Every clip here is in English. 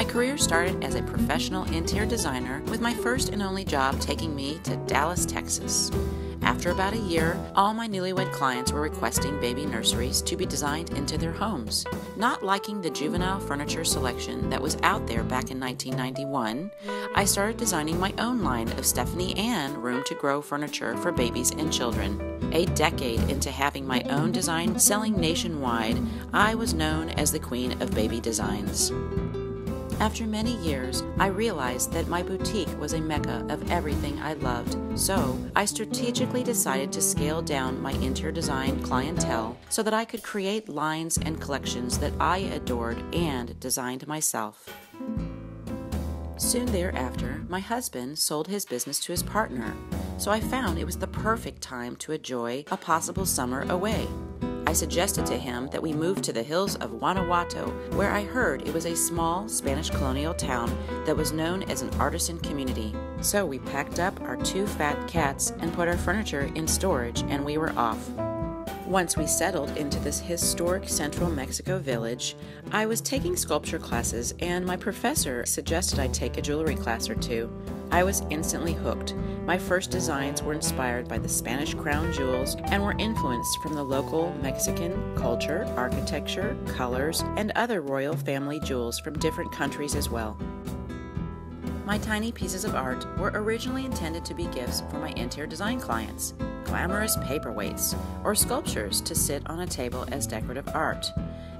My career started as a professional interior designer with my first and only job taking me to Dallas, Texas. After about a year, all my newlywed clients were requesting baby nurseries to be designed into their homes. Not liking the juvenile furniture selection that was out there back in 1991, I started designing my own line of Stephanie Ann room to grow furniture for babies and children. A decade into having my own design selling nationwide, I was known as the Queen of Baby Designs. After many years, I realized that my boutique was a mecca of everything I loved, so I strategically decided to scale down my interior design clientele so that I could create lines and collections that I adored and designed myself. Soon thereafter, my husband sold his business to his partner, so I found it was the perfect time to enjoy a possible summer away. I suggested to him that we move to the hills of Guanajuato, where I heard it was a small Spanish colonial town that was known as an artisan community. So we packed up our two fat cats and put our furniture in storage, and we were off. Once we settled into this historic central Mexico village, I was taking sculpture classes, and my professor suggested I take a jewelry class or two. I was instantly hooked. My first designs were inspired by the Spanish crown jewels and were influenced from the local Mexican culture, architecture, colors, and other royal family jewels from different countries as well. My tiny pieces of art were originally intended to be gifts for my interior design clients, glamorous paperweights, or sculptures to sit on a table as decorative art.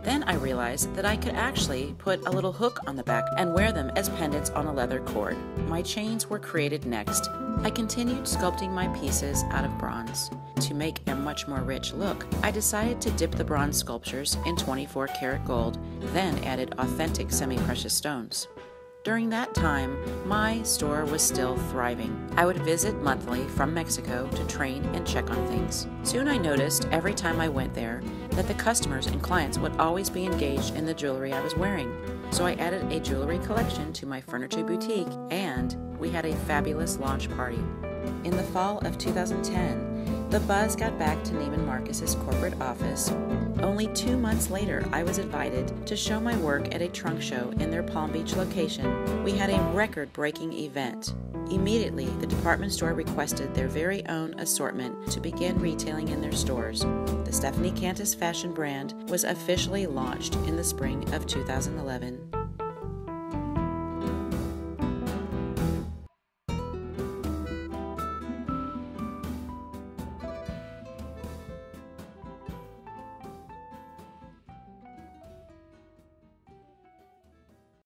Then I realized that I could actually put a little hook on the back and wear them as pendants on a leather cord. My chains were created next. I continued sculpting my pieces out of bronze. To make a much more rich look, I decided to dip the bronze sculptures in 24 karat gold, then added authentic semi precious stones. During that time, my store was still thriving. I would visit monthly from Mexico to train and check on things. Soon I noticed every time I went there that the customers and clients would always be engaged in the jewelry I was wearing. So I added a jewelry collection to my furniture boutique and we had a fabulous launch party. In the fall of 2010, the buzz got back to Neiman Marcus's corporate office only two months later, I was invited to show my work at a trunk show in their Palm Beach location. We had a record breaking event. Immediately, the department store requested their very own assortment to begin retailing in their stores. The Stephanie Kantis fashion brand was officially launched in the spring of 2011.